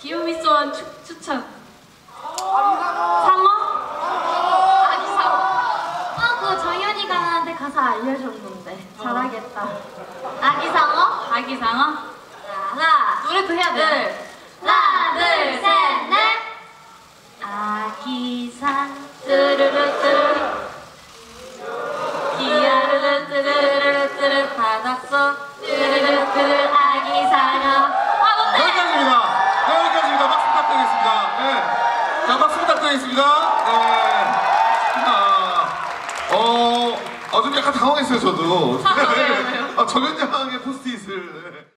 귀요미소원 추, 추천. 상어? 아기 상어. 아, 그거 정연이가 나한테 가사 알려줬는데. 잘하겠다. 아기 상어? 아기 상어? 하나, 노래도 해야 돼. 하나, 둘, 셋, 넷. 아기 상 뚜루루 뚜루 기야르르 뚜루루 뚜루 바닷속 뚜루루 뚜루 아기 상어 아 못해 여기까지입니다. 네, 여기까지입니다. 박수 부탁드리겠습니다. 네. 부탁드리겠습니다. 네. 자, 어, 어, 좀 약간 당황했어요, 저도. 아? 아, 정현양의 포스트잇을. 네.